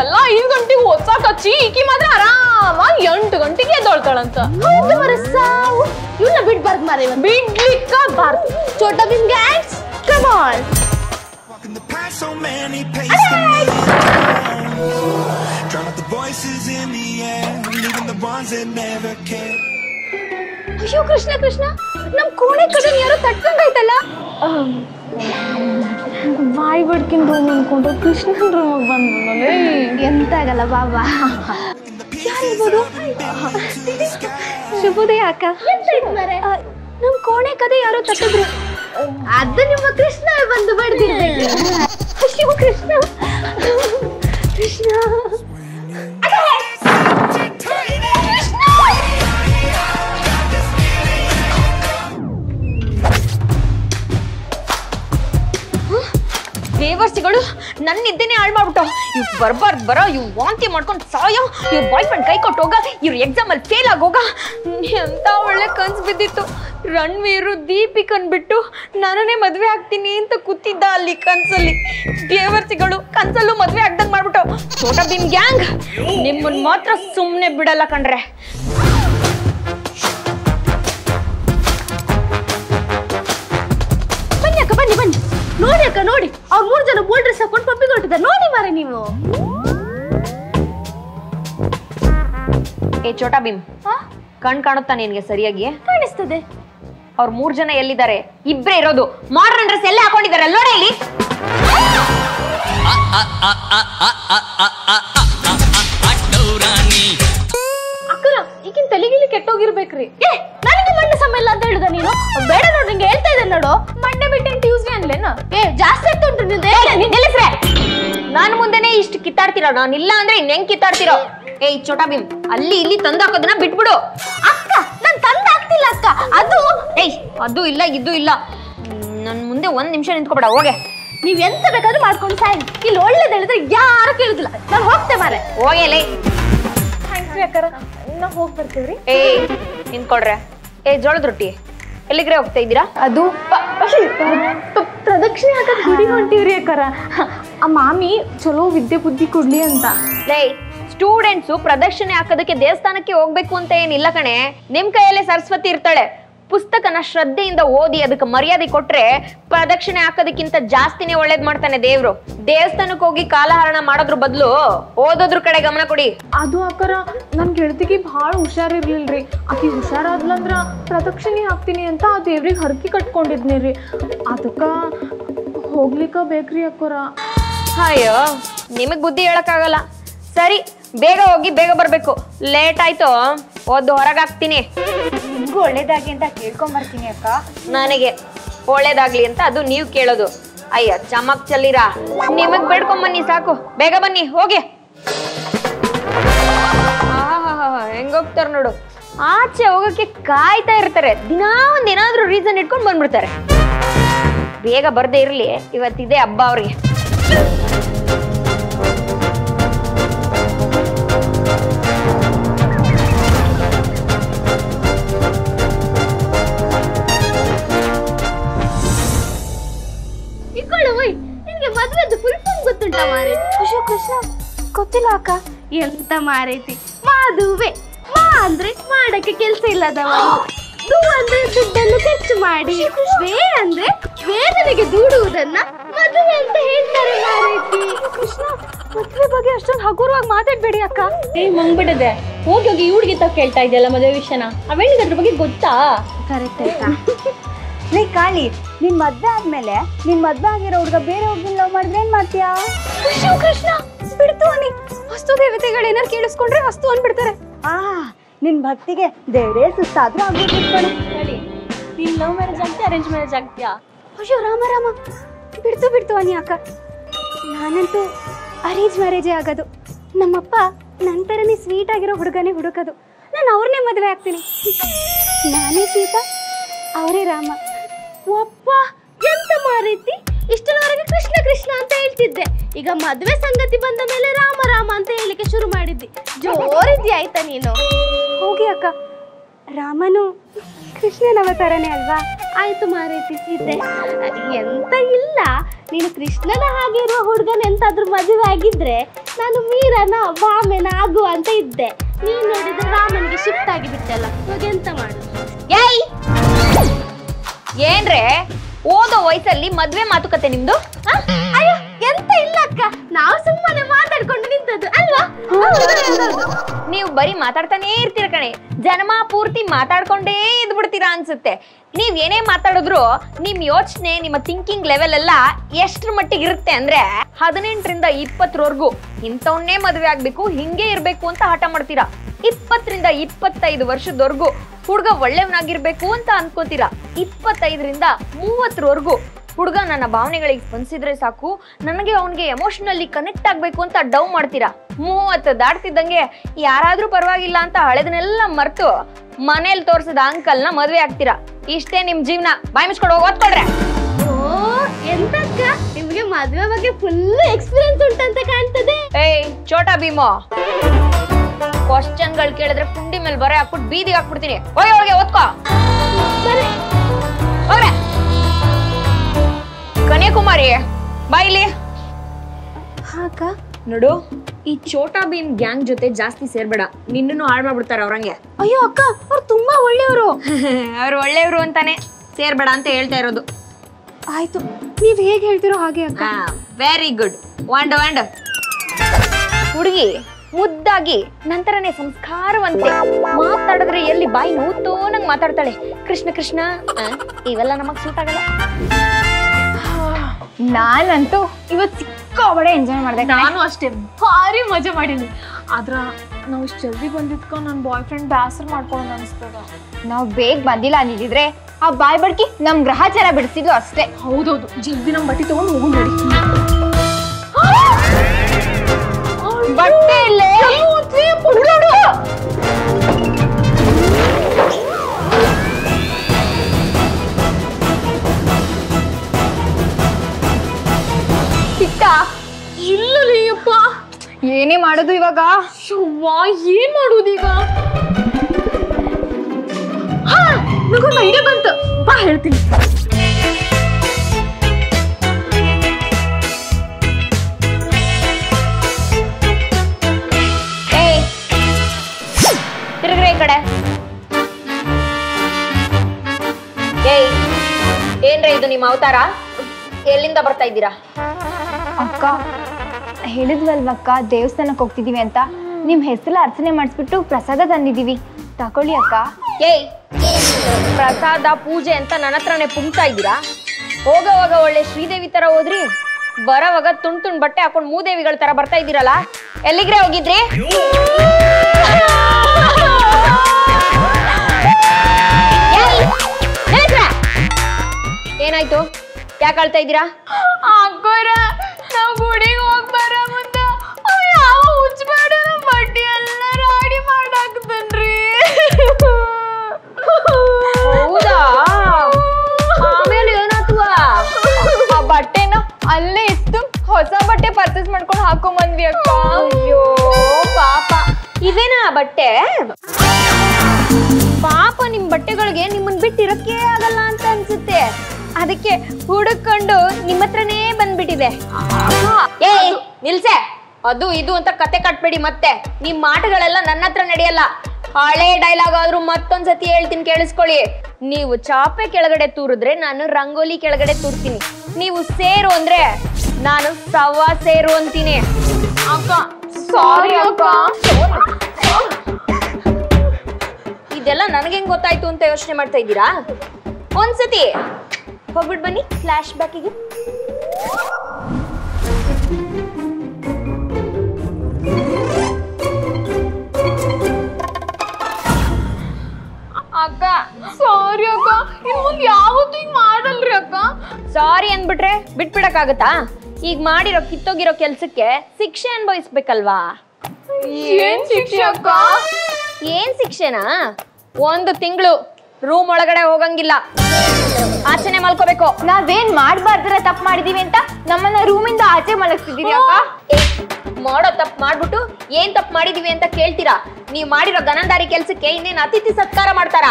ಎಲ್ಲ ಐದು ಗಂಟೆಗೆ ಓದ್ಸಾಕಚ್ಚಿ ಈಕಿ ಮಾತ್ರ ಆರಾಮಾಗಿ ಎಂಟು ಗಂಟೆಗೆ ಎದ್ದೊಳ್ತಾಳಂತ ಹೌದು ಮರ ಸಾವು ಇವನ್ನ ಬಿಡ್ಬಾರ್ದು ಮಾರ ಇವತ್ತು ಬಿಡ್ಲಿಕ್ಕ ಬಾರ್ದು Chhota Bheem gangs come on Walking the path so many paces to me. Drown out the voices in the air, leaving the ones that never care. ಅಯ್ಯೋ ಕೃಷ್ಣ ಕೃಷ್ಣ ನಮ್ ಕೋಣೆ ಕಡೆ ಯಾರೋ ತಟ್ಕೊಂಡಾಯ್ತಲ್ಲ ಬಾಯಿ ಬಡ್ಕಿನ್ ರೂಮ್ ಅನ್ಕೊಂಡು ಕೃಷ್ಣನ್ ರೂಮಿಗೆ ಬಂದ್ಬಿಡಲೇ ಎಂತ ಆಗಲ್ಲ ಬಾಬಾ. ಯಾರಿರ್ಬೋದು ಶುಭೋದಯ ಅಕ್ಕ. ನಮ್ ಕೋಣೆ ಕದೆ ಯಾರೋ ತಟ್ಟಿದ್ರು ಅದು ನಿಮ್ಮ ಕೃಷ್ಣ ಬಂದು ಬಡ್ದಿರ್ಬೇಕು. ಶಿವ ಕೃಷ್ಣ. ಕೃಷ್ಣ. ಬೇವರ್ಸಿಗಳು ನನ್ನ ನಿದ್ದೆನೆ ಹಾಳು ಮಾಡ್ಬಿಟ್ಟು. ಇವ್ ಬರ್ಬಾರ್ದು ಬರೋ ಇವ್ ವಾಂತಿ ಮಾಡ್ಕೊಂಡು ಸಾಯೋ ಇವ್ ಬಾಯ್ ಫ್ರೆಂಡ್ ಕೈ ಕೊಟ್ಟು ಹೋಗ, ಇವ್ರ ಎಕ್ಸಾಮ್ ಅಲ್ಲಿ ಫೇಲ್ ಆಗೋಗ ಎಂತ ಒಳ್ಳೆ ಕನ್ಸು ಬಿದ್ದಿತ್ತು. ರಣವೀರು, ದೀಪಿಕನ್ ಬಿಟ್ಟು ನಾನೇ ಮದ್ವೆ ಆಗ್ತೀನಿ ಅಂತ ಕೂತಿದ್ದ ಅಲ್ಲಿ ಕನ್ಸಲ್ಲಿ. ದೇವರ್ಸಿಗಳು ಕನ್ಸಲ್ಲೂ ಮದ್ವೆ ಆಗ್ದಂಗ್ ಮಾಡ್ಬಿಟ್ಟು. ಚೋಟ ಭೀಮ್ ಗ್ಯಾಂಗ್ ನಿಮ್ಮನ್ ಮಾತ್ರ ಸುಮ್ನೆ ಬಿಡಲ್ಲ ಕಣ್ರೆ. ನೋಡಿ ಅಕ್ಕ ನೋಡಿ. ಅವ್ರು ಮೂರ್ ಜನ ಬೋಲ್ ಡ್ರೆಸ್ ಹಾಕೊಂಡು ಪಪ್ಪಿಗೆ ಹೊರಟಿದ್ದಾರೆ. ನೋಡಿ ಮಾರೆ ನೀವು. ಏ ಚೋಟಾ ಭೀಮ್. ಕಣ್ ಕಾಣುತ್ತಾ ನಿನ್ಗೆ ಸರಿಯಾಗಿ ಕಾಣಿಸ್ತದೆ. ಅವ್ರ ಮೂರ್ ಜನ ಎಲ್ಲಿದ್ದಾರೆ? ಇಬ್ರೇ ಇರೋದು. ಮಾಡರ್ನ್ ಡ್ರೆಸ್ ಎಲ್ಲ ಹಾಕೊಂಡಿದ್ದಾರೆ ನೋಡಿ ಇಲ್ಲಿ? ಅಕ್ಕ ಈಗಿನ ತಲೆಗಿಲಿ ಕೆಟ್ಟೋಗಿರ್ಬೇಕ್ರಿ. ಏ ಸಮ ಇಲ್ಲ ಅಂತ ಹೇಳಿದ ನೀನು. ಬೇಡ ನೋಡು ನಿಂಗೆ ಹೇಳ್ತಾ ಇದ್ದೆ ನೋಡು. ಮಂಡೆ ಬಿಟ್ಟಿನ ಟ್ಯೂಸ್ಡೇ ಅನ್ಲೇನು ಏ ಜಾಸ್ತಿ ಆಗ್ತಾ ಉಂಟು ನಿಲ್ಲಿಸ್ರೆ. ನಾನು ಮುಂದೆನೆ ಇಷ್ಟು ಕಿತ್ತಾಡ್ತಿರೋ? ನಾನು ಇಲ್ಲ ಅಂದ್ರೆ ಇನ್ನೆಂಗ್ ಕಿತ್ತಾಡ್ತಿರೋ? ಏಯ್ ಚೋಟಾ ಭೀಮ್ ಅಲ್ಲಿ ಇಲ್ಲಿ ತಂದು ಹಾಕೋದನ್ನ ಬಿಟ್ಬಿಡು. ಅಕ್ಕ ನಾನು ತಂದ ಆಗ್ತಿಲ್ಲ ಅಕ್ಕ. ಅದು? ಏಯ್ ಅದು ಇಲ್ಲ ಇದು ಇಲ್ಲ. ನನ್ನ ಮುಂದೆ ಒಂದ್ ನಿಮಿಷ ನಿಂತ್ಕೊಬೇಡ ಹೋಗೆ. ನೀವ್ ಎಂತ ಬೇಕಾದ್ರೂ ಮಾಡ್ಕೊಂಡು ಸಾಯಿ. ಇಲ್ಲಿ ಒಳ್ಳೇದ್ ಹೇಳಿದ್ರೆ ಯಾರು ಕೇಳುದಿಲ್ಲ. ನಾನು ಹೋಗ್ತೆ ಮಾರೆ. ಹೋಗೇಲೆ ಥ್ಯಾಂಕ್ಸ್ ಹೋಗಿ ಬರ್ತೀವ್ರಿ? ಏಯ್ ನಿಂತ್ಕೊಳ್ರೆ ಏ ಜೋಳದ ರೊಟ್ಟಿ. ಎಲ್ಲಿಗ್ರೆ ಹೋಗ್ತಾ ಇದ್ದೀರಾ? ಅದು ಪ್ರದಕ್ಷಿಣೆ ಹಾಕಕ್ ಗುಡಿ ಹೊಂಟಿವ್ರಿ ಅಕ್ಕರ. ಆ ಮಾಮಿ ಚಲೋ ವಿದ್ಯೆ ಬುದ್ಧಿ ಕೊಡ್ಲಿ ಅಂತ. ಲೈ ಸ್ಟೂಡೆಂಟ್ಸು ಪ್ರದಕ್ಷಿಣೆ ಹಾಕೋದಕ್ಕೆ ದೇವಸ್ಥಾನಕ್ಕೆ ಹೋಗ್ಬೇಕು ಅಂತ ಏನಿಲ್ಲ ಕಣೆ. ನಿಮ್ ಕೈಯಲ್ಲೇ ಸರಸ್ವತಿ ಇರ್ತಾಳೆ. ಪುಸ್ತಕನ ಶ್ರದ್ಧೆಯಿಂದ ಓದಿ ಅದಕ್ಕೆ ಮರ್ಯಾದೆ ಕೊಟ್ರೆ ಪ್ರದಕ್ಷಿಣೆ ಹಾಕೋದಕ್ಕಿಂತ ಜಾಸ್ತಿನೇ ಒಳ್ಳೇದ್ ಮಾಡ್ತಾನೆ ದೇವ್ರು. ದೇವಸ್ಥಾನಕ್ಕೆ ಹೋಗಿ ಕಾಲಹರಣ ಮಾಡೋದ್ರ ಬದಲು ಓದೋದ್ರ ಕಡೆ ಗಮನ ಕೊಡಿ. ಅದು ಅಕ್ಕರ ನನ್ ಗೆಳತಿಗೆ ಭಾಳ ಹುಷಾರಿರ್ಲಿಲ್ರಿ. ಆಕಿ ಹುಷಾರಾದ್ಲಂದ್ರ ಪ್ರದಕ್ಷಿಣೆ ಹಾಕ್ತೀನಿ ಅಂತ ಆ ದೇವ್ರಿಗೆ ಹರಕಿ ಕಟ್ಕೊಂಡಿದ್ನಿ ರೀ ಅದಕ್ಕ ಹೋಗ್ಲಿಕ್ಕ ಬೇಕ್ರಿ ಅಕ್ಕರ. ಅಯ್ಯೋ ನಿಮಗ್ ಬುದ್ಧಿ ಹೇಳಕ್ಕಾಗಲ್ಲ. ಸರಿ ಬೇಗ ಹೋಗಿ ಬೇಗ ಬರ್ಬೇಕು. ಲೇಟ್ ಆಯ್ತು. ಒದ್ದು ಹೊರಗಾಕ್ತೀನಿ ನಿಮ್ಗೂ ಒಳ್ಳೇದಾಗಿ ಅಂತ ಕೇಳ್ಕೊಂಡ್ ಬರ್ತೀನಿ ಅಕ್ಕ. ನನಗೆ ಒಳ್ಳೇದಾಗ್ಲಿ ಅಂತ ಅದು ನೀವು ಕೇಳೋದು. ಅಯ್ಯ ಚಮಕ್ ಚಲ್ಲಿರಾ ನಿಮಗ್ ಬೇಡ್ಕೊಂಬನ್ನಿ ಸಾಕು. ಬೇಗ ಬನ್ನಿ ಹೋಗಿ. ಹೆಂಗೋಗ್ತಾರ ಹೆಂಗ್ ಹೋಗ್ತಾರ ನೋಡು. ಆಚೆ ಹೋಗಕ್ಕೆ ಕಾಯ್ತಾ ಇರ್ತಾರೆ. ದಿನಾ ಒಂದ್ ಏನಾದ್ರೂ ರೀಸನ್ ಇಟ್ಕೊಂಡ್ ಬಂದ್ಬಿಡ್ತಾರೆ. ಬೇಗ ಬರ್ದೇ ಇರ್ಲಿ. ಇವತ್ತಿದೆ ಹಬ್ಬ ಅವ್ರಿಗೆ. ಓಯ್ ನಿನ್ಗೆ ಮದ್ವೆದ್ದು ಫುಲ್ ಫಾರ್ಮ್ ಗೊತ್ತುಂಟ ಮಾರೆ? ಅಯ್ಯೋ ಕೃಷ್ಣ ಗೊತ್ತಿಲ್ಲ ಅಕ್ಕ. ಎಂತ ಮಾರೈತಿ? ಮಾದುವೆ. ಮಾ ಅಂದ್ರೆ ಮಾಡಕ್ಕೆ ಕೆಲಸ ಇಲ್ಲದವ. ದು ಅಂದ್ರೆ ದುಡ್ಡನ್ನು ಖರ್ಚು ಮಾಡಿ. ವೇ ಅಂದ್ರೆ ವೇದನೆಗೆ ದೂಡುವುದನ್ನ ಮದುವೆ ಅಂತ ಹೇಳ್ತಾರೆ ಮಾರೈತಿ. ಕೃಷ್ಣ ಮದ್ವೆ ಬಗ್ಗೆ ಅಷ್ಟೊಂದು ಹಗುರವಾಗಿ ಮಾತಾಡ್ಬೇಡಿ ಅಕ್ಕ. ಏ ಮಂಗ್ಬಿಡದೆ. ಹೋಗಿ ಹೋಗಿ ಹುಡುಗಿ ತಕ್ಕ ಕೇಳ್ತಾ ಇದೆಯಲ್ಲ ಮದುವೆ ವಿಷಯನ? ಅವೇನಿಗೆ ಅದ್ರ ಬಗ್ಗೆ ಗೊತ್ತಾ? ಕರೆಕ್ಟ್ ಆಯ್ತಾ ಲೇ ಕಾಳಿ ನಿನ್ ಮದ್ವೆ ಆದ್ಮೇಲೆ ನಿನ್ ಮದ್ವೆ ಆಗಿರೋ ಹುಡ್ಗ ಬೇರೆ ಹುಡ್ಗಿನ ಲವ್ ಮಾಡಿದ್ರೆ ಏನ್ ಮಾಡ್ತೀಯಾ? ಕೃಷ್ಣ ಕೃಷ್ಣ ಬಿಡ್ತು ಅನಿ ವಸ್ತು ದೇವತೆಗಳು ಏನಾರು ಕೇಳಿಸ್ಕೊಂಡ್ರೆ ವಸ್ತು ಅನ್ಬಿಡ್ತಾರೆ ಆ ನಿನ್ ಭಕ್ತಿಗೆ ದೇವರೇ ಸುಸ್ತಾದ್ರೂ ಆಗ್ಬಿಟ್ಟಿರ್ತಾನೆ ಹೇಳಿ ನೀನ್ ಲವ್ ಮ್ಯಾರೇಜ್ ಆಗ್ತೀಯ ಅರೇಂಜ್ ಮ್ಯಾರೇಜ್ ಆಗ್ತೀಯಾ? ಅಯ್ಯೋ ರಾಮ ರಾಮ. ಬಿಡ್ತು ಬಿಡ್ತು ಅನಿ ಅಕ್ಕ. ನಾನಂತೂ ಅರೇಂಜ್ ಮ್ಯಾರೇಜೇ ಆಗೋದು. ನಮ್ಮಪ್ಪ ನಂತರನೇ ಸ್ವೀಟ್ ಆಗಿರೋ ಹುಡುಗನೇ ಹುಡುಕೋದು. ನಾನು ಅವ್ರನ್ನೇ ಮದುವೆ ಆಗ್ತೀನಿ. ನಾನೇ ಸೀತಾ ಅವರೇ ರಾಮ. ಒಪ್ಪ ಎಂತ ಮಾರೀತಿ? ಇಷ್ಟರವರೆಗೆ ಕೃಷ್ಣ ಕೃಷ್ಣ ಅಂತ ಹೇಳ್ತಿದ್ದೆ. ಈಗ ಮದುವೆ ಸಂಗತಿ ಬಂದ ಮೇಲೆ ರಾಮ ರಾಮ ಅಂತ ಹೇಳಿಕ್ಕೆ ಶುರು ಮಾಡಿದ್ದಿ. ಜೋರಿದ್ಯಾ ಆಯ್ತಾ ನೀನು? ಹೋಗಿ ಅಕ್ಕ. ರಾಮನು ಕೃಷ್ಣನ ಅವತಾರನೇ ಅಲ್ವಾ? ಆಯ್ತು ಮಾರೈತಿ ಸೀತೆ. ಎಂತ ಇಲ್ಲ. ನೀನು ಕೃಷ್ಣನ ಹಾಗೆ ಇರುವ ಹುಡುಗನ ಎಂತಾದ್ರೂ ಮದುವೆ ಆಗಿದ್ರೆ ನಾನು ಮೀರನ ವಾಮೆನ ಆಗುವ ಅಂತ ಇದ್ದೆ. ನೀನು ನೋಡಿದ್ರೆ ರಾಮನಿಗೆ ಶಿಫ್ಟ್ ಆಗಿ ಬಿಟ್ಟಲ್ಲ ಇವಾಗ ಎಂತ ಮಾಡು ಏಯ್! ಏನ್ರೆ? ಓದೋ ವಯಸ್ಸಲ್ಲಿ ಮದ್ವೆ ಮಾತುಕತೆ ನಿಮ್ದು? ಅಯ್ಯೋ, ಎಂತ ಇಲ್ಲ ಅಕ್ಕ. ನಾವು ಸುಮ್ಮನೆ ಮಾತಾಡ್ಕೊಂಡು ನಿಂತದ್ದು, ಅಲ್ವಾ? ನೀವು ಬರೀ ಮಾತಾಡ್ತಾನೇ ಇರ್ತೀರ ಕಣೆ. ಜನ್ಮ ಪೂರ್ತಿ ಮಾತಾಡ್ಕೊಂಡೇ ಇದ್ ಬಿಡ್ತೀರಾ ಅನ್ಸುತ್ತೆ. ನೀವ್ ಏನೇ ಮಾತಾಡಿದ್ರು ನಿಮ್ ಯೋಚನೆ, ನಿಮ್ಮ ಥಿಂಕಿಂಗ್ ಲೆವೆಲ್ ಎಲ್ಲ ಎಷ್ಟ್ರ ಮಟ್ಟಿಗೆ ಇರುತ್ತೆ ಅಂದ್ರೆ ಹದಿನೆಂಟರಿಂದ ಇಪ್ಪತ್ತರವರೆಗೂ ಇಂಥವನ್ನೇ ಮದುವೆ ಆಗ್ಬೇಕು, ಹಿಂಗೆ ಇರ್ಬೇಕು ಅಂತ ಹಠ ಮಾಡ್ತೀರಾ. ಇಪ್ಪತ್ತರಿಂದ ಇಪ್ಪತ್ತೈದು ವರ್ಷದವರೆಗೂ ಹುಡುಗ ಒಳ್ಳೆಯವನಾಗಿರ್ಬೇಕು ಅಂತ ಅನ್ಕೋತೀರಾ? ಇಪ್ಪತ್ತೈದರಿಂದ ಮೂವತ್ತರವರೆಗೂ ಹುಡುಗ ನನ್ನ ಭಾವನೆಗಳಿಗೆ ಸ್ಪಂದಿಸಿದ್ರೆ ಸಾಕು ನನಗೆ ಅವನಿಗೆ ಎಮೋಷನಲಿ ಕನೆಕ್ಟ್ ಆಗಬೇಕು ಅಂತ ಡವ್ ಮಾಡ್ತೀರಾ? ಮೂವತ್ತು ದಾಟ್ತಿದ್ದಂಗೆ ಯಾರಾದರೂ ಪರವಾಗಿಲ್ಲ ಅಂತ ಹಳೆದನ್ನೆಲ್ಲ ಮರೆತು ಮನೇಲಿ ತೋರಿಸಿದ ಅಂಕಲ್ನ ಮದುವೆ ಆಗ್ತೀರಾ? ಇಷ್ಟೇ ನಿಮ್ಮ ಜೀವನ. ಬಾಯ್ ಮುಚ್ಕೊಂಡು ಹೋಗಿ ಓದ್ಕೊಳ್ರೆ. ಓ ಎಂತಕ್ಕ? ನಿಮ್ಗೆ ಮದುವೆ ಬಗ್ಗೆ ಫುಲ್ ಎಕ್ಸ್ಪೀರಿಯನ್ಸ್ ಉಂಟಂತ ಕಾಣ್ತದೆ. ಏಯ್ ಚೋಟಾ ಭೀಮೋ. ಕ್ವಶನ್ಗಳು ಕೇಳಿದ್ರೆ ಕುಂಡಿ ಮೇಲೆ ಬರೆ ಹಾಕ್ಬಿಟ್ಟು ಬೀದಿಗೆ ಹಾಕ್ಬಿಡ್ತೀನಿ. ಹೋಗಿ ಹೋಗಿ ಓದ್ಕೋ. ಕನ್ಯಾಕುಮಾರಿ ಬಾಯಿಲಿ ಹಾಕ ನೋಡು ಈ ಚೋಟಾ ಭೀಮ್ ಗ್ಯಾಂಗ್ ಜೊತೆ ಜಾಸ್ತಿ ಸೇರ್ಬೇಡ. ನಿನ್ನನ್ನು ಹಾಳು ಮಾಡ್ಬಿಡ್ತಾರೆ ಅವ್ರಂಗೆ. ಅಯ್ಯೋ ಅಕ್ಕ ಅವ್ರು ತುಂಬಾ ಒಳ್ಳೆಯವರು. ಅವ್ರು ಒಳ್ಳೆಯವರು ಅಂತಾನೆ ಸೇರ್ಬೇಡ ಅಂತ ಹೇಳ್ತಾ ಇರೋದು. ಆಯ್ತು. ನೀವ್ ಹೇಗೆ ಹೇಳ್ತಿರೋ ಹಾಗೆ ಅಕ್ಕ. ವೆರಿ ಗುಡ್ ವಾಂಡ ವಾಂಡ ಹುಡುಗಿ ಮುದ್ದಾಗಿ ನಂತರನೇ ಸಂಸ್ಕಾರವಂತೆ ಮಾತಾಡಿದ್ರೆ ಎಲ್ಲಿ ಬಾಯಿ ನೋತೋ ನಂಗೆ ಮಾತಾಡ್ತಾಳೆ. ಕೃಷ್ಣ ಕೃಷ್ಣ ಇವೆಲ್ಲ ನಮಗ್ ಸೂಟ್ ಆಗಲ್ಲ. ನಾನಂತೂ ಇವತ್ತು ಸಿಕ್ಕಾಬಡೆ ಎಂಜಾಯ್ ಮಾಡಿದೆ ನಾನು ಅಷ್ಟೇ ಭಾರಿ ಮಜಾ ಮಾಡೀನಿ. ಆದ್ರ ನಾವು ಇಷ್ಟು ಜಲ್ದಿ ಬಂದಿದ್ಕ ನನ್ನ ಬಾಯ್ ಫ್ರೆಂಡ್ ಬ್ಯಾಸರ್ ಮಾಡ್ಕೊಂಡು ಅನಿಸ್ತದ. ನಾವು ಬೇಗ ಬಂದಿಲ್ಲ ಅಂದಿದ್ರೆ ಆ ಬಾಯ್ ಬಡ್ಕಿ ನಮ್ಮ ಗ್ರಹಚಾರ ಬಿಡಿಸಿದ್ಲು ಅಷ್ಟೇ. ಹೌದೌದು ಜಲ್ದಿ ನಮ್ಮ ಬಟ್ಟೆ ತಗೊಂಡು ಹೋಗು ನಡಿ. ಬಟ್ಟೆ ಇಲ್ಲೇ ಸಿಕ್ಕ ಇಲ್ಲರಿ ಅಪ್ಪ. ಏನೇ ಮಾಡೋದು ಇವಾಗ? ಶುವಾ ಏನ್ ಮಾಡುದೀಗ ಹಾ, ನಂಗೊಂದು ಐಡಿಯಾ ಬಂತು. ಬಾ, ಹೇಳ್ತೀನಿ. ಕಡೆ. ಏಯ್ ಏನ್ರ ಇದು ನಿಮ್ಮ ಅವತಾರ? ಎಲ್ಲಿಂದ ಬರ್ತಾ ಇದ್ದೀರಾ? ಅಕ್ಕ ಹೇಳಿದ್ವಲ್ವಕ್ಕ ದೇವಸ್ಥಾನಕ್ಕೆ ಹೋಗ್ತಿದೀವಿ ಅಂತ. ನಿಮ್ ಹೆಸರು ಅರ್ಚನೆ ಮಾಡಿಸ್ಬಿಟ್ಟು ಪ್ರಸಾದ ತಂದಿದೀವಿ. ತಕೊಳ್ಳಿ ಅಕ್ಕ. ಏಯ್ ಪ್ರಸಾದ ಪೂಜೆ ಅಂತ ನನ್ನ ಹತ್ರನೇ ಪುಂಕ್ತಾ ಇದ್ದೀರಾ? ಹೋಗೋವಾಗ ಒಳ್ಳೆ ಶ್ರೀದೇವಿ ತರ ಹೋದ್ರಿ. ಬರೋವಾಗ ತುಂಡ್ ತುಂಡ್ ಬಟ್ಟೆ ಹಾಕೊಂಡು ಮೂದೇವಿಗಳ ತರ ಬರ್ತಾ ಇದ್ದೀರಲ್ಲ? ಎಲ್ಲಿಗ್ರೆ ಹೋಗಿದ್ರಿ? ಏನಾಯ್ತು? ಯಾಕೆ ಅಳ್ತಾ ಇದ್ದೀರಾ? ಅಕ್ಕೋರ ನಾವು ಗುಡಿಗೆ ಹೋಗಿ ಬರ ಮುಂದ ಯಾವ ಹುಚ್ಚಬೇಡ ಬಟ್ಟೆ ಎಲ್ಲ ರಾಡಿ ಮಾಡಾಕ್ತನ್ರಿ ಹೌದಾ? ಆಮೇಲೆ ಏನಾಯ್ತುವ ಆ? ಬಟ್ಟೆನ ಅಲ್ಲೇ ಇತ್ತು ಹೊಸ ಬಟ್ಟೆ ಪರ್ಚೇಸ್ ಮಾಡ್ಕೊಂಡು ಹಾಕೊಂಡ್ ಬಂದ್ವಿ ಅಕ್ಕ. ಅಯ್ಯೋ ಪಾಪ. ಇದೇನಾ ಬಟ್ಟೆ? ಪಾಪ ನಿಮ್ ಬಟ್ಟೆಗಳಿಗೆ ನಿಮ್ಮನ್ ಬಿಟ್ಟಿರಕ್ಕೆ ಆಗಲ್ಲ. ಅನ್ಸುತ್ತೆ ಅದಕ್ಕೆ ಹುಡುಕೊಂಡು ನಿಮ್ಮ ಹತ್ರನೇ ಬಂದ್ಬಿಟ್ಟಿದೆ ಏ ನಿಲ್ಸೆ. ಅದು ಇದು ಅಂತ ಕತೆ ಕಟ್ಬೇಡಿ ಮತ್ತೆ. ನಿಮ್ ಮಾಟುಗಳೆಲ್ಲ ನನ್ನ ಹತ್ರ ನಡೆಯಲ್ಲ. ಹಳೆ ಡೈಲಾಗ್ ಆದ್ರೂ ಮತ್ತೊಂದ್ಸತಿ ಹೇಳ್ತೀನಿ ಕೇಳಿಸ್ಕೊಳ್ಳಿ. ನೀವು ಚಾಪೆ ಕೆಳಗಡೆ ತೂರಿದ್ರೆ ನಾನು ರಂಗೋಲಿ ಕೆಳಗಡೆ ತೂರ್ತೀನಿ. ನೀವು ಸೇರು ಅಂದ್ರೆ ನಾನು ಸವಾ ಸೇರು ಅಂತೀನಿ. ಅಕ್ಕ ಸಾರಿ ಅಕ್ಕ. ಇದೆಲ್ಲ ನನಗೆ ಗೊತ್ತಾಯ್ತು ಅಂತ ಯೋಚನೆ ಮಾಡ್ತಾ ಇದ್ದೀರಾ? ಒಂದ್ಸತಿ ಹೋಗ್ಬಿಟ್ಟು ಬನ್ನಿ ಫ್ಲಾಶ್ ಬ್ಯಾಕಿಗೆ ಅಕ್ಕ ಸಾರಿ ಅಕ್ಕ ಇನ್ ಮುಂದೆ ಯಾವತ್ತೂ ಹಿಂಗ್ ಮಾಡಲ್ರಿ ಅಕ್ಕ? ಸಾರಿ ಅಂದ್ಬಿಟ್ರೆ ಬಿಟ್ಬಿಡಕ್ಕಾಗತ್ತಾ? ಈಗ ಮಾಡಿರೋ ಕಿತ್ತೋಗಿರೋ ಕೆಲ್ಸಕ್ಕೆ ಶಿಕ್ಷೆ ಅನ್ಭವಿಸ್ಬೇಕಲ್ವಾ? ಏನ್ ಶಿಕ್ಷೆ ಅಕ್ಕ? ಏನ್ ಶಿಕ್ಷೆನಾ? ಒಂದು ತಿಂಗಳು ರೂಮ್ ಒಳಗಡೆ ಹೋಗಂಗಿಲ್ಲ. ಆಚೆನೆ ಮಲ್ಕೋಬೇಕು. ನಾವೇನ್ ಮಾಡ್ಬಾರ್ದ್ರ ತಪ್ಪು ಮಾಡಿದೀವಿ ಅಂತ? ನಮ್ಮನ್ನ ರೂಮಿಂದ ಆಚೆ ಮಲಗಿಸಿದೀವಿ ಮಾಡೋ ತಪ್ಪು ಮಾಡ್ಬಿಟ್ಟು ಏನ್ ತಪ್ಪು ಮಾಡಿದೀವಿ ಅಂತ ಕೇಳ್ತೀರಾ? ನೀವ್ ಮಾಡಿರೋ ಗನಂದಾರಿ ಕೆಲ್ಸಕ್ಕೆ ಇನ್ನೇನ್ ಅತಿಥಿ ಸತ್ಕಾರ ಮಾಡ್ತಾರ?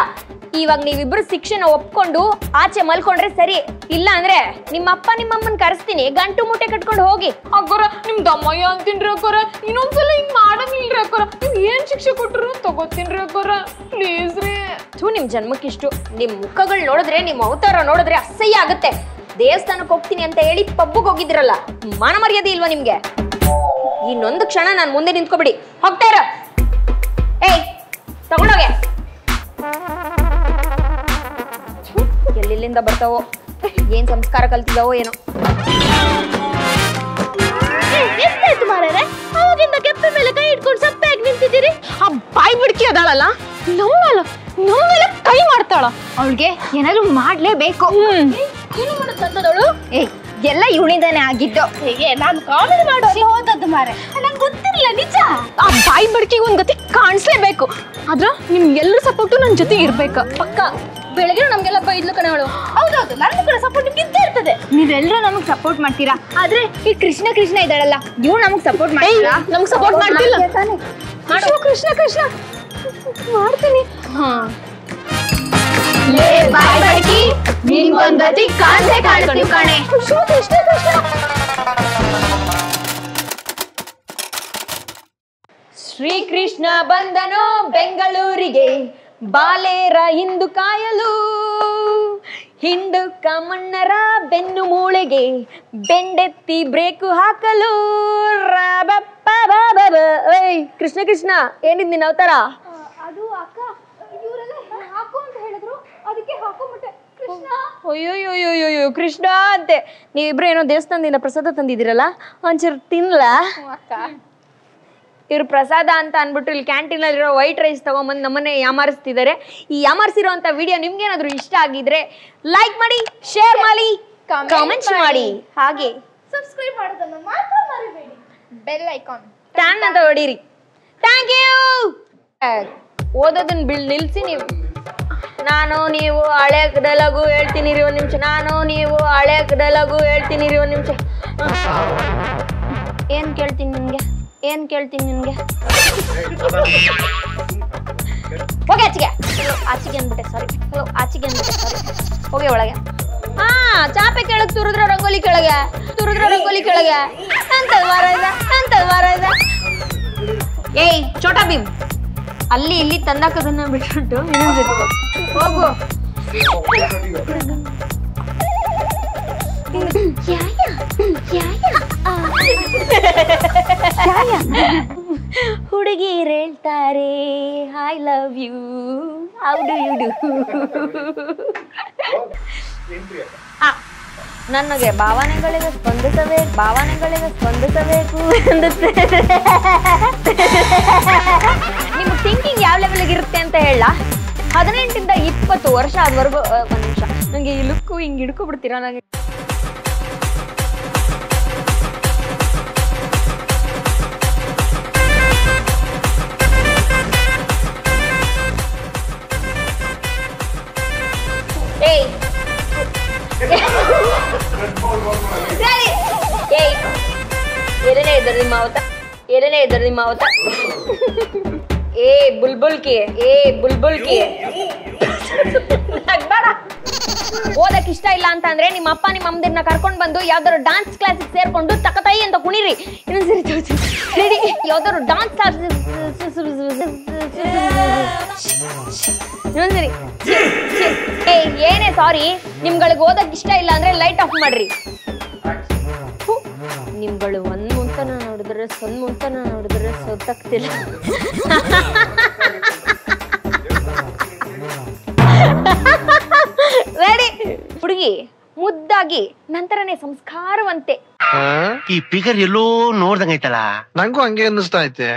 ಇವಾಗ ನೀವಿಬ್ರು ಶಿಕ್ಷೆನ ಒಪ್ಕೊಂಡು ಆಚೆ ಮಲ್ಕೊಂಡ್ರೆ ಸರಿ. ಇಲ್ಲ ಅಂದ್ರೆ ನಿಮ್ಮ ಅಪ್ಪ ನಿಮ್ಮಮ್ಮನ್ ಕರೆಸ್ತೀನಿ ಗಂಟು ಮೂಟೆ ಕಟ್ಕೊಂಡು ಹೋಗಿ. ಅಕ್ಕೋರ ನಿಮ್ ದಮ್ಮಯ್ಯ ಅಂತೀನ್ರಿ ಅಕ್ಕೋರ. ಇನ್ನೊಂದ್ಸಲ ಹಿಂಗ್ ಮಾಡಂಗಿಲ್ರಿ ಅಕ್ಕೋರ. ನೀವ್ ಏನ್ ಶಿಕ್ಷೆ ಕೊಟ್ರು ತಗೋತೀನ್ರಿ ಅಕ್ಕೋರ. ಪ್ಲೀಸ್ ರೀ. ಥೂ ನಿಮ್ ಜನ್ಮಕ್ಕಿಷ್ಟು. ನಿಮ್ ಮುಖಗಳು ನೋಡಿದ್ರೆ ನಿಮ್ ಅವತಾರ ನೋಡಿದ್ರೆ ಅಸಹ್ಯ ಆಗುತ್ತೆ. ದೇವಸ್ಥಾನಕ್ಕೆ ಹೋಗ್ತೀನಿ ಅಂತ ಹೇಳಿ ಪಬ್ಬಿಗೆ ಹೋಗಿದ್ರಲ್ಲ ಮಾನ ಮರ್ಯಾದೆ ಇಲ್ವಾ ನಿಮ್ಗೆ? ಇನ್ನೊಂದು ಕ್ಷಣ ನಾನು ಮುಂದೆ ನಿಂತ್ಕೊಬಿಡಿ. ಹೋಗ್ತಾ ಇರ. ಏಯ್ ತಗೊಂಡೋಗೆ. ಎಲ್ಲೆಲ್ಲಿಂದ ಬರ್ತಾವೋ ಏನ್ ಸಂಸ್ಕಾರ ಕಲ್ತಿದಾವೋ ಏನೋ. ಎಷ್ಟಾಯ್ತು ಮಾರಾರೆ? ಅವಾಗಿಂದ ಕೆಪ್ಪೆ ಮೇಲೆ ಕೈ ಇಟ್ಕೊಂಡು ಸಪ್ಪೆಯಾಗಿ ನಿಂತಿದ್ದೀರಿ. ಆ ಬಾಯಿ ಬಿಡ್ಕಿ ಅದಾಳಲ್ಲ? ನಮ್ಮಲ್ಲ ನಮ್ಮೆಲ್ಲ ಕೈ ಮಾಡ್ತಾಳ. ಅವಳಿಗೆ ಏನಾದ್ರು ಮಾಡ್ಲೇಬೇಕು. ಏನು ಮಾಡುತ್ತಂತದವಳು ಏ ಎಲ್ಲ ಇವಳಿಂದಾನೆ ಆಗಿದ್ದು. ಹೇಗೆ? ನಾನು ಕಾಮಿಡಿ ಮಾಡೋರಿ ಹೋದದ್ದು ಮಾರೆ. ನಂಗೆ ಗೊತ್ತಿರಲಿಲ್ಲ ನಿಜ. ಆ ಬಾಯಿ ಬಡ್ಕಿಗೆ ಒಂದ್ ಗತಿ ಕಾಣಿಸ್ಲೇಬೇಕು. ಆದ್ರ ನಿಮ್ ಎಲ್ಲರೂ ಸಪೋರ್ಟು ನನ್ ಜೊತೆ ಇರ್ಬೇಕು. ಪಕ್ಕ. ಬೆಳಗ್ಗೆ ನಮ್ಗೆಲ್ಲ ಬೈದ್ಲು ಕಣವಳು ಹೌದೌದು ನನ್ನ ಕೂಡ ಸಪೋರ್ಟ್ ನಿಮಗೆ ಇದ್ದೇ ಇರ್ತದೆ. ನೀವೆಲ್ಲರೂ ನಮಗ್ ಸಪೋರ್ಟ್ ಮಾಡ್ತೀರಾ? ಆದ್ರೆ ಈ ಕೃಷ್ಣ ಕೃಷ್ಣ ಇದ್ದಾಳಲ್ಲ ಇವ್ ನಮಗ್ ಸಪೋರ್ಟ್ ಮಾಡ್ತೀರಾ? ನಮ್ಗೆ ಸಪೋರ್ಟ್ ಮಾಡ್ತಿಲ್ಲ. ಮಾಡು. ಕೃಷ್ಣ ಕೃಷ್ಣ ಮಾಡ್ತೀನಿ. ಕಣೆ. ಶ್ರೀಕೃಷ್ಣ ಬಂದನೋ ಬೆಂಗಳೂರಿಗೆ ಬಾಲೇರ ಹಿಂದು ಕಾಯಲು. ಹಿಂಡು ಕಮಣ್ಣರ ಬೆನ್ನು ಮೂಳೆಗೆ ಬೆಂಡೆತ್ತಿ ಬ್ರೇಕು ಹಾಕಲು. ರಬಪ್ಪ. ಓಯ್ ಕೃಷ್ಣ ಕೃಷ್ಣ ಏನಿದ್ ನಿನ್ನ ಅವತಾರ? ಅದು ಅಕ್ಕ ಇವರೆಲ್ಲ ಹಾಕು ಅಂತ ಹೇಳಿದ್ರು ಅದಕ್ಕೆ ಹಾಕೊಂಬಿಟ್ಟೆ ಕೃಷ್ಣ! ಅಯ್ಯೋಯ್ಯೋಯ್ಯೋಯ್ಯೋ ಕೃಷ್ಣ ಅಂತೆ. ನೀವಿಬ್ರು ಏನೋ ದೇವಸ್ಥಾನದಿಂದ ಪ್ರಸಾದ ತಂದಿದ್ದೀರಲ್ಲ? ಒಂಚೂರು ತಿನ್ಲಾ? ಇವ್ರು ಪ್ರಸಾದ ಅಂತ ಅಂದ್ಬಿಟ್ಟು ಇಲ್ಲಿ ಕ್ಯಾಂಟೀನಲ್ಲಿರೋ ವೈಟ್ ರೈಸ್ ತಗೊಂಬಂದು ನಮ್ಮನ್ನೇ ಯಾಮಾರಿಸ್ತಿದ್ದಾರೆ. ಈ ಯಾಮಾರಿಸಿರೋ ಅಂತ ವಿಡಿಯೋ ನಿಮ್ಗೇನಾದ್ರೂ ಇಷ್ಟ ಆಗಿದ್ರೆ ಲೈಕ್ ಮಾಡಿ ಶೇರ್ ಮಾಡಿ ಕಾಮೆಂಟ್ ಮಾಡಿ. ಹಾಗೆ. ಸಬ್ಸ್ಕ್ರೈಬ್ ಮಾಡೋದನ್ನ ಮಾತ್ರ ಮರಿಬೇಡಿ. ಬೆಲ್ ಐಕಾನ್ ಟ್ಯಾನ್ ಅಂತ ಹೊಡೀರಿ. ಥ್ಯಾಂಕ್ ಯು ಓದೋದನ್ನ ಬಿಲ್ ನಿಲ್ಸಿ ನೀವು. ನಾನು ನೀವು ಹಳೆ ಡೈಲಾಗು ಹೇಳ್ತೀನಿ ರೀ ಒಂದು ನಿಮಿಷ. ನಾನು ನೀವು ಹಳೆ ಡೈಲಾಗು ಹೇಳ್ತೀನಿ ರೀ ಒಂದು ನಿಮಿಷ. ಏನು ಕೇಳ್ತೀನಿ ನಿಮಗೆ ಏನು ಕೇಳ್ತೀನಿ ನಿಮಗೆ ಹೋಗಿ ಆಚೆಗೆ. ಆಚೆಗೆ ಅಂದ್ಬಿಟ್ಟೆ ಸಾರಿ ಹಲೋ ಆಚೆಗೆ ಅಂದ್ಬಿಟ್ಟೆ ಸಾರಿ ಹೋಗಿ ಒಳಗೆ. ಹಾ, ಚಾಪೆ ಕೆಳಗೆ ತುರಿದ್ರ ರಂಗೋಲಿ ಕೆಳಗೆ. ತುರಿದ್ರ ರಂಗೋಲಿ ಕೆಳಗೆ. ಅಂತದ್ ವಾರ ಇದೆ ಅಂತದ್ ವಾರ ಇದೆ ಏಯ್ ಚೋಟಾ ಭೀಮ್. ಅಲ್ಲಿ ಇಲ್ಲಿ ತಂದಾಕದನ್ನ ಬಿಟ್ಬಿಟ್ಟು ಇನ್ನೊಂದು ಜೊತೆ ಹೋಗು. ಹುಡುಗಿರು ಹೇಳ್ತಾರೆ I love you how do you do ನನಗೆ ಭಾವನೆಗಳಿಗೆ ಸ್ಪಂದಿಸಬೇಕು ಭಾವನೆಗಳಿಗೆ ಸ್ಪಂದಿಸಬೇಕು ಎಂದು ನಿಮ್ಮ ಥಿಂಕಿಂಗ್ ಯಾವ ಲೆವೆಲ್ಗೆ ಇರುತ್ತೆ ಅಂತ ಹೇಳ. ಹದಿನೆಂಟಿಂದ ಇಪ್ಪತ್ತು ವರ್ಷ ಅದ್ವರೆಗೂ ಒಂದು ನಿಮಿಷ. ನನಗೆ ಈ ಲುಕ್ಕು ಹಿಂಗೆ ಹಿಡ್ಕೊಬಿಡ್ತೀರಾ? ನನಗೆ ನಿಮ್ಮ ಅವತ ಏ, ಬುಲ್ಬುಲ್ಕಿ ಏ, ಬುಲ್ಬುಲ್ಕಿ. ನಗ್ಬೇಡ. ಓದಕ್ ಇಷ್ಟ ಇಲ್ಲ ಅಂತ ಅಂದ್ರೆ ನಿಮ್ಮ ಅಪ್ಪ ನಿಮ್ಮ ಅಮ್ಮದಿರ್ನ ಕರ್ಕೊಂಡ್ ಬಂದು ಯಾವ್ದಾದ್ರು ಡಾನ್ಸ್ ಕ್ಲಾಸಿಗೆ ಸೇರ್ಕೊಂಡು ತಕತಾಯಿ ಅಂತ ಕುಣಿರಿ. ಇನ್ನೊಂದ್ಸರಿ ಯಾವ್ದಾರು ಯಾವ್ದಾದ್ರು ಡಾನ್ಸ್ ಕ್ಲಾಸ್ ಇನ್ನೊಂದ್ಸರಿ. ಏಯ್ ಏನೇ ಸಾರಿ ನಿಮ್ಗಳಿಗೆ ಓದಕ್ ಇಷ್ಟ ಇಲ್ಲ ಅಂದ್ರೆ ಲೈಟ್ ಆಫ್ ಮಾಡ್ರಿ. ನಿಮ್ಗಳು ಒಂದ್ ಮುಂತನ ನೋಡಿದ್ರೆ ಸೊನ್ ಮುಂತನ ನೋಡಿದ್ರೆ ಸೊತ್ತಾಗ್ತಿಲ್ಲ. ರೆಡಿ ಹುಡುಗಿ ಮುದ್ದಾಗಿ ನಂತರನೇ ಸಂಸ್ಕಾರವಂತೆ. ಈ ಫಿಗರ್ ಎಲ್ಲೋ ನೋಡ್ದಂಗೈತಲ್ಲ ನಂಗೂ ಹಂಗೆ ಅನ್ನಿಸ್ತಾ ಐತೆ.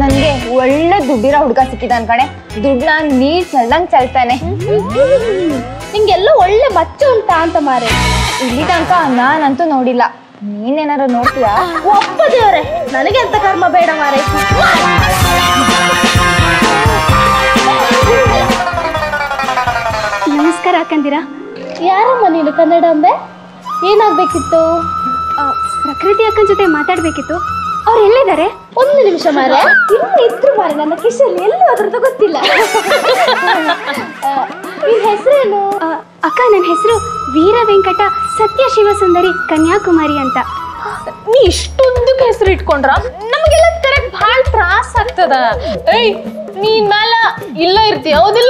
ನನ್ಗೆ ಒಳ್ಳೆ ದುಡ್ಡಿರೋ ಹುಡುಗ ಸಿಕ್ಕಿದ ಅನ್ಕಡೆ ದುಡ್ಡನ್ನ ನೀರ್ ಚೆಲ್ಲಂಗ್ ಚೆಲ್ತಾನೆ. ನಿಂಗೆಲ್ಲ ಒಳ್ಳೆ ಮಚ್ಚು ಉಂಟಾ ಅಂತ ಮಾರೆ. ಇಲ್ಲಿ ತನಕ ನಾನಂತೂ ನೋಡಿಲ್ಲ. ನೀನೇನಾರು ನೋಡ್ತೀಯಾ? ಒಪ್ಪ ದೇವ್ರೆ ನನಗೆ ಅಂತ ಕರ್ಮ ಬೇಡ ಮಾರೆ. ನಮಸ್ಕಾರ ಅಕ್ಕಂದಿರಾ ಯಾರಮ್ಮ ನೀನು ಕನ್ನಡ ಅಂಬೆ ಏನಾಗ್ಬೇಕಿತ್ತು? ಆ, ಪ್ರಕೃತಿ ಅಕ್ಕನ ಜೊತೆ ಮಾತಾಡ್ಬೇಕಿತ್ತು. ಅವ್ರು ಎಲ್ಲಿದ್ದಾರೆ? ಒಂದು ನಿಮಿಷ ಮಾರ. ಇನ್ನು ಇದ್ರು ಮಾರ ನನ್ನ ಕಿಶಲ್ಲಿ ಎಲ್ಲೂ ಅದ್ರದ್ದು ಗೊತ್ತಿಲ್ಲ. ನಿನ್ ಹೆಸರೇನು? ಅಕ್ಕ ನನ್ನ ಹೆಸರು ವೀರ ವೆಂಕಟ ಸತ್ಯ ಶಿವಸುಂದರಿ ಕನ್ಯಾಕುಮಾರಿ ಅಂತ. ನೀ ಇಷ್ಟೊಂದು ಹೆಸರು ಇಟ್ಕೊಂಡ್ರ? ನಮಗೆಲ್ಲ ಕರೆಕ್ಟ್ ಭಾಳ ತ್ರಾಸ ಆಗ್ತದ ಏಯ್, ನೀನ್ ಮ್ಯಾಲ ಇಲ್ಲ ಇರ್ತಿ, ಹೌದಿಲ್ಲ?